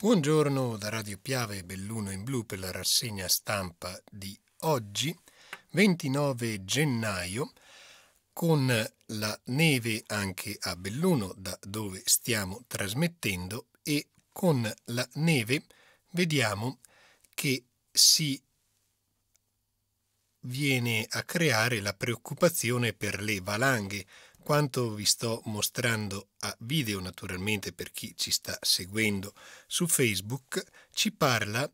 Buongiorno da Radio Piave Belluno in Blu per la rassegna stampa di oggi, 29 gennaio, con la neve anche a Belluno, da dove stiamo trasmettendo, e con la neve vediamo che si viene a creare la preoccupazione per le valanghe. Quanto vi sto mostrando a video, naturalmente per chi ci sta seguendo su Facebook, ci parla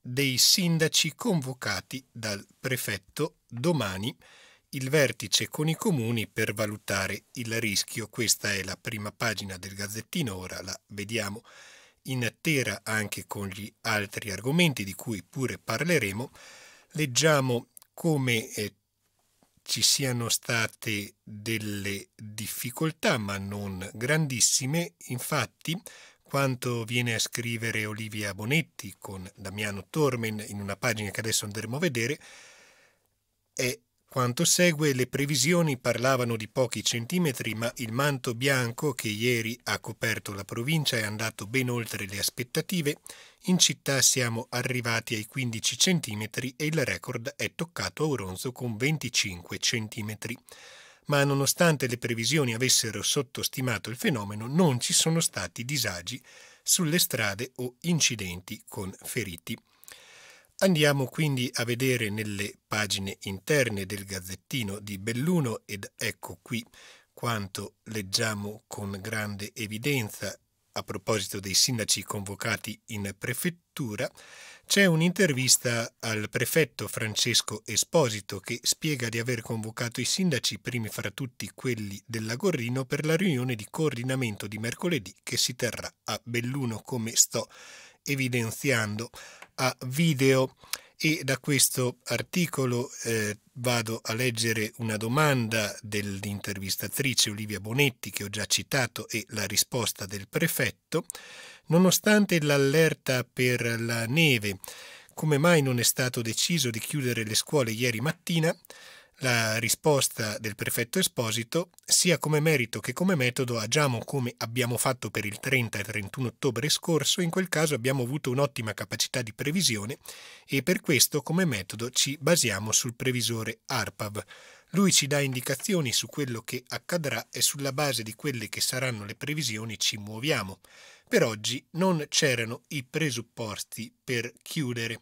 dei sindaci convocati dal prefetto domani il vertice con i comuni per valutare il rischio. Questa è la prima pagina del Gazzettino, ora la vediamo intera anche con gli altri argomenti di cui pure parleremo. Leggiamo come eh, ci siano state delle difficoltà, ma non grandissime. Infatti, quanto viene a scrivere Olivia Bonetti con Damiano Tormen in una pagina che adesso andremo a vedere, è quanto segue, le previsioni parlavano di pochi centimetri, ma il manto bianco che ieri ha coperto la provincia è andato ben oltre le aspettative. In città siamo arrivati ai 15 centimetri e il record è toccato a Oronzo con 25 centimetri. Ma nonostante le previsioni avessero sottostimato il fenomeno, non ci sono stati disagi sulle strade o incidenti con feriti. Andiamo quindi a vedere nelle pagine interne del Gazzettino di Belluno ed ecco qui quanto leggiamo con grande evidenza a proposito dei sindaci convocati in prefettura, c'è un'intervista al prefetto Francesco Esposito che spiega di aver convocato i sindaci, primi fra tutti quelli dell'Agorrino, per la riunione di coordinamento di mercoledì che si terrà a Belluno, come sto evidenziando a video e da questo articolo eh, vado a leggere una domanda dell'intervistatrice Olivia Bonetti che ho già citato e la risposta del prefetto. Nonostante l'allerta per la neve, come mai non è stato deciso di chiudere le scuole ieri mattina? La risposta del prefetto Esposito, sia come merito che come metodo, agiamo come abbiamo fatto per il 30 e 31 ottobre scorso, in quel caso abbiamo avuto un'ottima capacità di previsione e per questo come metodo ci basiamo sul previsore ARPAV. Lui ci dà indicazioni su quello che accadrà e sulla base di quelle che saranno le previsioni ci muoviamo. Per oggi non c'erano i presupposti per chiudere.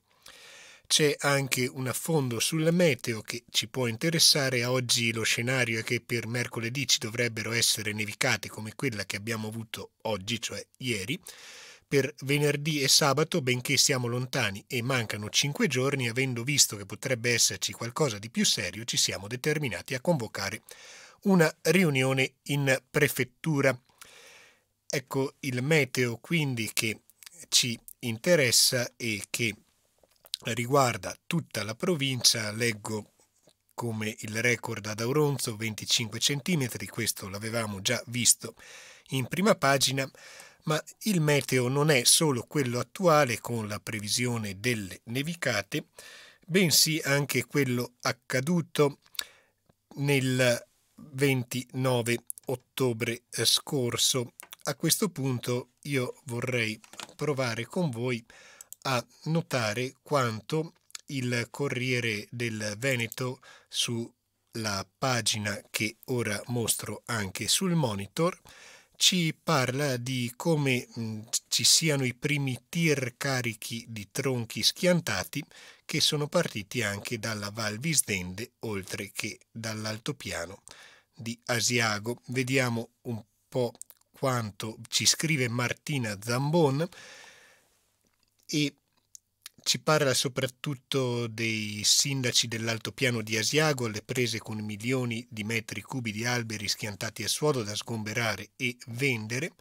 C'è anche un affondo sul meteo che ci può interessare. Oggi lo scenario è che per mercoledì ci dovrebbero essere nevicate come quella che abbiamo avuto oggi, cioè ieri. Per venerdì e sabato, benché siamo lontani e mancano cinque giorni, avendo visto che potrebbe esserci qualcosa di più serio, ci siamo determinati a convocare una riunione in prefettura. Ecco il meteo quindi che ci interessa e che riguarda tutta la provincia, leggo come il record ad Auronzo 25 cm, questo l'avevamo già visto in prima pagina, ma il meteo non è solo quello attuale con la previsione delle nevicate, bensì anche quello accaduto nel 29 ottobre scorso. A questo punto io vorrei provare con voi a a notare quanto il Corriere del Veneto sulla pagina che ora mostro anche sul monitor ci parla di come ci siano i primi tir carichi di tronchi schiantati che sono partiti anche dalla Val Visdende oltre che dall'altopiano di Asiago. Vediamo un po' quanto ci scrive Martina Zambon e ci parla soprattutto dei sindaci dell'altopiano di Asiago, alle prese con milioni di metri cubi di alberi schiantati a suolo da sgomberare e vendere.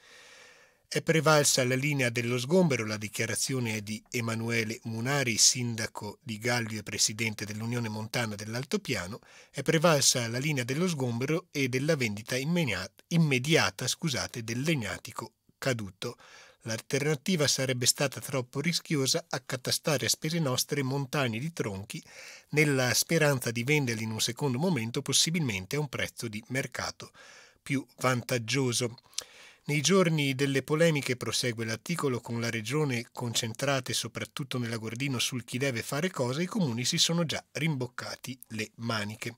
È prevalsa la linea dello sgombero, la dichiarazione è di Emanuele Munari, sindaco di Galvio e presidente dell'Unione Montana dell'Altopiano, è prevalsa la linea dello sgombero e della vendita immediata, immediata scusate, del legnatico caduto. L'alternativa sarebbe stata troppo rischiosa accatastare a spese nostre montagne di tronchi nella speranza di venderli in un secondo momento possibilmente a un prezzo di mercato più vantaggioso. Nei giorni delle polemiche prosegue l'articolo con la regione concentrate soprattutto nella Gordino sul chi deve fare cosa, i comuni si sono già rimboccati le maniche.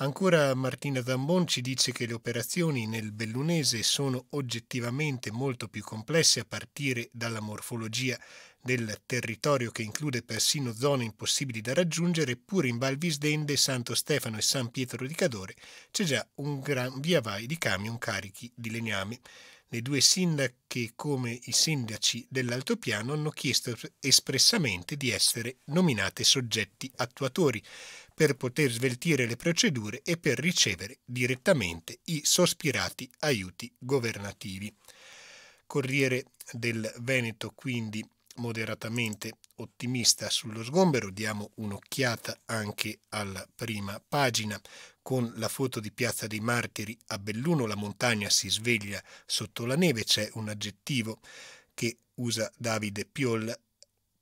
Ancora Martina Zambon ci dice che le operazioni nel bellunese sono oggettivamente molto più complesse a partire dalla morfologia del territorio che include persino zone impossibili da raggiungere, pure in Val Visdende, Santo Stefano e San Pietro di Cadore c'è già un gran via vai di camion carichi di legname. Le due sindache, come i sindaci dell'altopiano, hanno chiesto espressamente di essere nominate soggetti attuatori per poter sveltire le procedure e per ricevere direttamente i sospirati aiuti governativi. Corriere del Veneto quindi moderatamente ottimista sullo sgombero, diamo un'occhiata anche alla prima pagina con la foto di Piazza dei Martiri a Belluno, la montagna si sveglia sotto la neve, c'è un aggettivo che usa Davide Piol,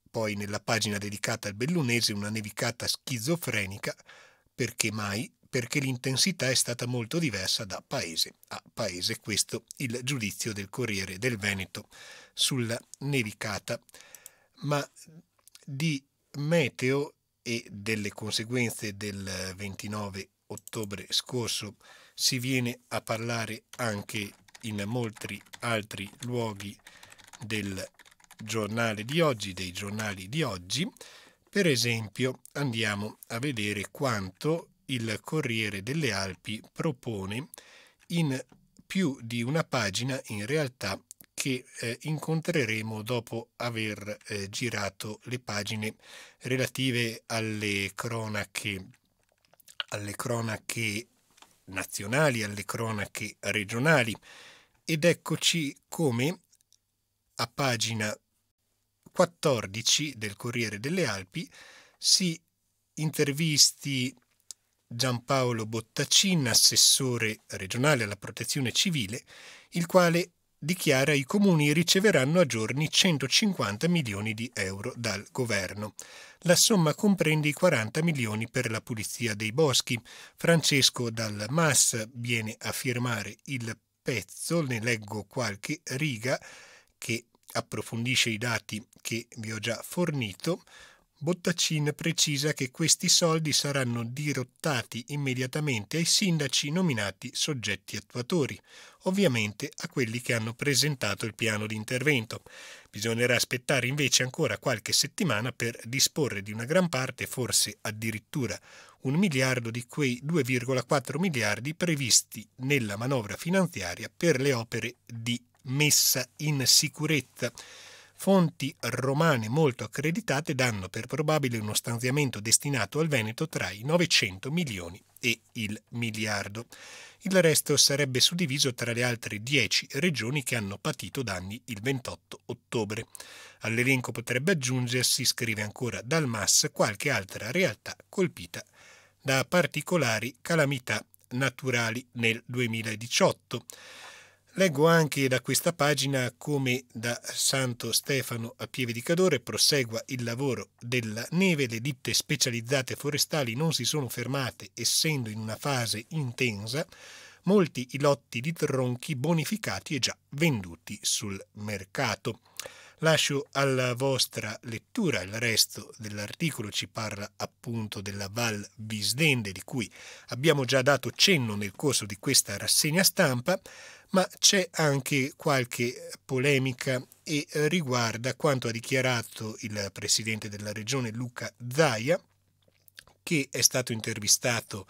poi nella pagina dedicata al bellunese una nevicata schizofrenica, perché mai? Perché l'intensità è stata molto diversa da paese a paese, questo il giudizio del Corriere del Veneto sulla nevicata ma di meteo e delle conseguenze del 29 ottobre scorso si viene a parlare anche in molti altri luoghi del giornale di oggi, dei giornali di oggi. Per esempio andiamo a vedere quanto il Corriere delle Alpi propone in più di una pagina in realtà che eh, incontreremo dopo aver eh, girato le pagine relative alle cronache, alle cronache nazionali, alle cronache regionali. Ed eccoci come a pagina 14 del Corriere delle Alpi si intervisti Giampaolo Bottacin, assessore regionale alla protezione civile, il quale dichiara i comuni riceveranno a giorni 150 milioni di euro dal governo. La somma comprende i 40 milioni per la pulizia dei boschi. Francesco dal MAS viene a firmare il pezzo, ne leggo qualche riga che approfondisce i dati che vi ho già fornito. Bottacin precisa che questi soldi saranno dirottati immediatamente ai sindaci nominati soggetti attuatori, ovviamente a quelli che hanno presentato il piano di intervento. Bisognerà aspettare invece ancora qualche settimana per disporre di una gran parte, forse addirittura un miliardo di quei 2,4 miliardi previsti nella manovra finanziaria per le opere di messa in sicurezza Fonti romane molto accreditate danno per probabile uno stanziamento destinato al Veneto tra i 900 milioni e il miliardo. Il resto sarebbe suddiviso tra le altre 10 regioni che hanno patito danni il 28 ottobre. All'elenco potrebbe aggiungersi, scrive ancora dal MAS, qualche altra realtà colpita da particolari calamità naturali nel 2018. Leggo anche da questa pagina come da Santo Stefano a Pieve di Cadore prosegua il lavoro della neve, le ditte specializzate forestali non si sono fermate essendo in una fase intensa, molti i lotti di tronchi bonificati e già venduti sul mercato. Lascio alla vostra lettura il resto dell'articolo, ci parla appunto della Val Visdende di cui abbiamo già dato cenno nel corso di questa rassegna stampa ma c'è anche qualche polemica e riguarda quanto ha dichiarato il presidente della regione Luca Zaia, che è stato intervistato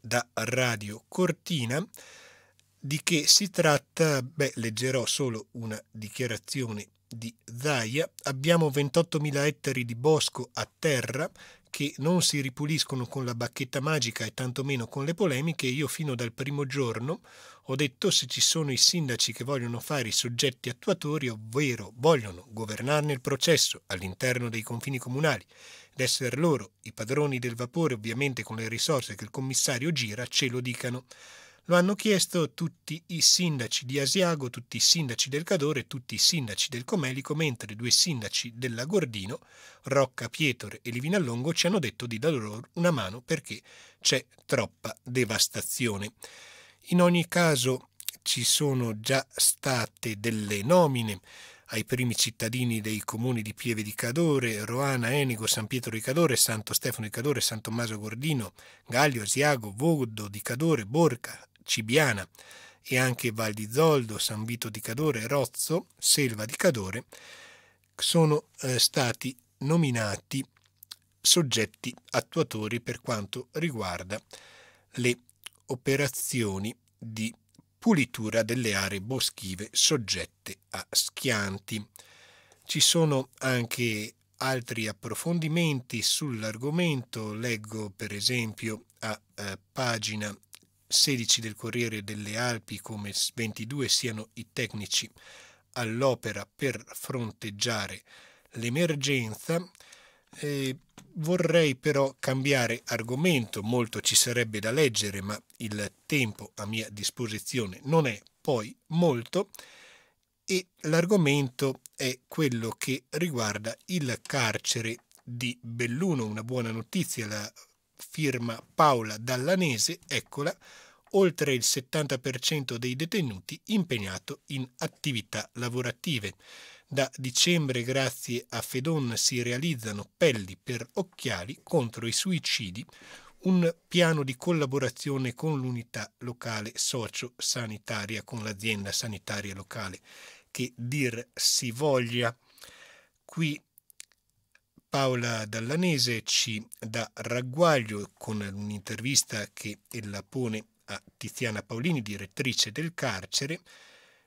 da Radio Cortina. Di che si tratta? Beh, leggerò solo una dichiarazione di Zaia. Abbiamo 28.000 ettari di bosco a terra che non si ripuliscono con la bacchetta magica e tantomeno con le polemiche, io fino dal primo giorno ho detto se ci sono i sindaci che vogliono fare i soggetti attuatori, ovvero vogliono governarne il processo all'interno dei confini comunali ed essere loro i padroni del vapore, ovviamente con le risorse che il commissario gira, ce lo dicano. Lo hanno chiesto tutti i sindaci di Asiago, tutti i sindaci del Cadore, tutti i sindaci del Comelico, mentre due sindaci della Gordino, Rocca Pietore e Livinallongo, ci hanno detto di dare loro una mano perché c'è troppa devastazione. In ogni caso ci sono già state delle nomine ai primi cittadini dei comuni di Pieve di Cadore, Roana, Enigo, San Pietro di Cadore, Santo Stefano di Cadore, San Tommaso Gordino, Gaglio, Asiago, Vodo di Cadore, Borca, Cibiana e anche Val di Zoldo, San Vito di Cadore, Rozzo, Selva di Cadore, sono eh, stati nominati soggetti attuatori per quanto riguarda le operazioni di pulitura delle aree boschive soggette a schianti. Ci sono anche altri approfondimenti sull'argomento, leggo per esempio a eh, pagina 16 del Corriere delle Alpi come 22 siano i tecnici all'opera per fronteggiare l'emergenza. Eh, vorrei però cambiare argomento, molto ci sarebbe da leggere, ma il tempo a mia disposizione non è poi molto e l'argomento è quello che riguarda il carcere di Belluno, una buona notizia, la firma Paola Dallanese, eccola, oltre il 70% dei detenuti impegnato in attività lavorative. Da dicembre, grazie a Fedon, si realizzano pelli per occhiali contro i suicidi, un piano di collaborazione con l'unità locale socio-sanitaria, con l'azienda sanitaria locale, che dir si voglia. Qui Paola Dallanese ci dà ragguaglio con un'intervista che ella pone a Tiziana Paolini, direttrice del carcere,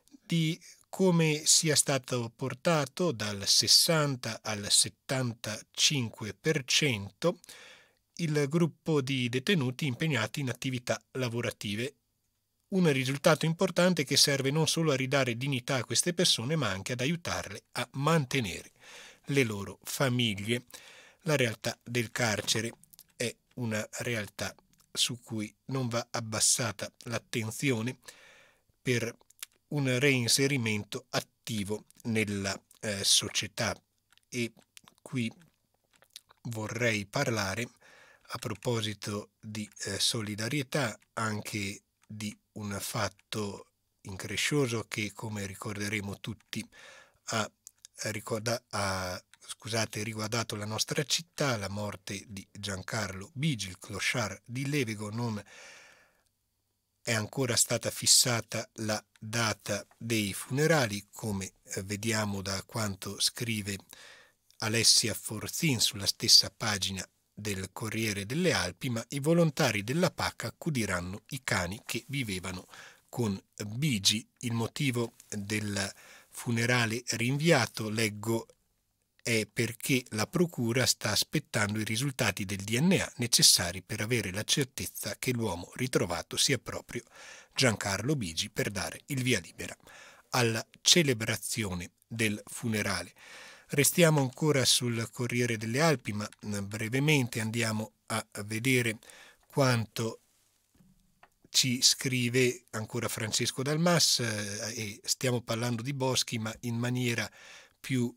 di come sia stato portato dal 60 al 75% il gruppo di detenuti impegnati in attività lavorative. Un risultato importante che serve non solo a ridare dignità a queste persone, ma anche ad aiutarle a mantenere le loro famiglie. La realtà del carcere è una realtà su cui non va abbassata l'attenzione per un reinserimento attivo nella eh, società e qui vorrei parlare a proposito di eh, solidarietà anche di un fatto increscioso che come ricorderemo tutti ha, ricorda, ha scusate, riguardato la nostra città, la morte di Giancarlo Bigi, il clochard di Levego non è ancora stata fissata la data dei funerali, come eh, vediamo da quanto scrive Alessia Forzin sulla stessa pagina del Corriere delle Alpi, ma i volontari della PAC accudiranno i cani che vivevano con Bigi. Il motivo del funerale rinviato, leggo è perché la Procura sta aspettando i risultati del DNA necessari per avere la certezza che l'uomo ritrovato sia proprio Giancarlo Bigi per dare il via libera alla celebrazione del funerale. Restiamo ancora sul Corriere delle Alpi, ma brevemente andiamo a vedere quanto ci scrive ancora Francesco Dalmas eh, e stiamo parlando di boschi, ma in maniera più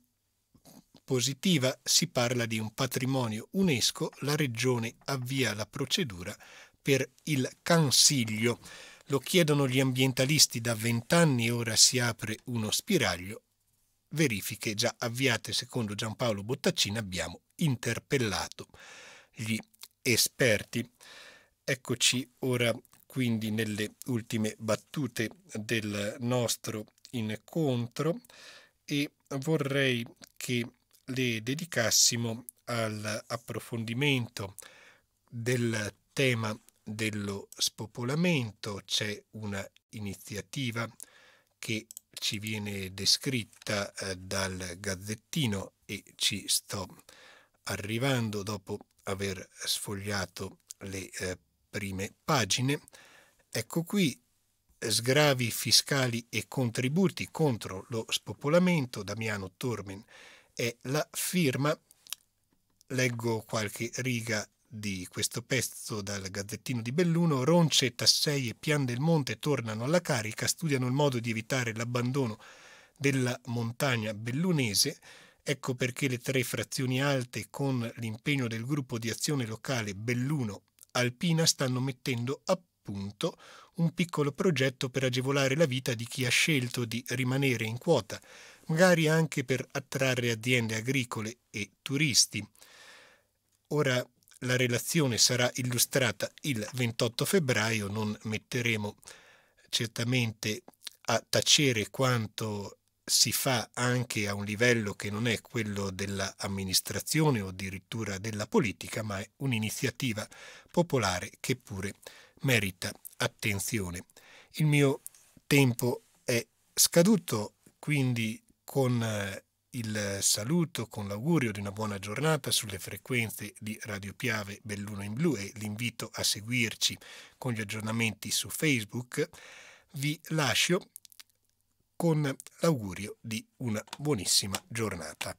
positiva si parla di un patrimonio UNESCO, la Regione avvia la procedura per il Consiglio. Lo chiedono gli ambientalisti da vent'anni ora si apre uno spiraglio. Verifiche già avviate secondo Giampaolo Bottaccini abbiamo interpellato gli esperti. Eccoci ora quindi nelle ultime battute del nostro incontro e vorrei che le dedicassimo all'approfondimento del tema dello spopolamento. C'è una iniziativa che ci viene descritta eh, dal Gazzettino e ci sto arrivando dopo aver sfogliato le eh, prime pagine. Ecco qui sgravi fiscali e contributi contro lo spopolamento, Damiano Tormen è la firma, leggo qualche riga di questo pezzo dal Gazzettino di Belluno, Ronce, Tassei e Pian del Monte tornano alla carica, studiano il modo di evitare l'abbandono della montagna bellunese, ecco perché le tre frazioni alte con l'impegno del gruppo di azione locale Belluno Alpina stanno mettendo a punto un piccolo progetto per agevolare la vita di chi ha scelto di rimanere in quota, magari anche per attrarre aziende agricole e turisti. Ora la relazione sarà illustrata il 28 febbraio, non metteremo certamente a tacere quanto si fa anche a un livello che non è quello dell'amministrazione o addirittura della politica, ma è un'iniziativa popolare che pure merita attenzione. Il mio tempo è scaduto, quindi con eh, il saluto, con l'augurio di una buona giornata sulle frequenze di Radio Piave Belluno in Blu e l'invito a seguirci con gli aggiornamenti su Facebook, vi lascio con l'augurio di una buonissima giornata.